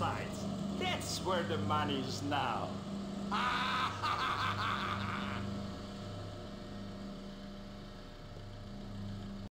sides. That's where the money is now. Ah!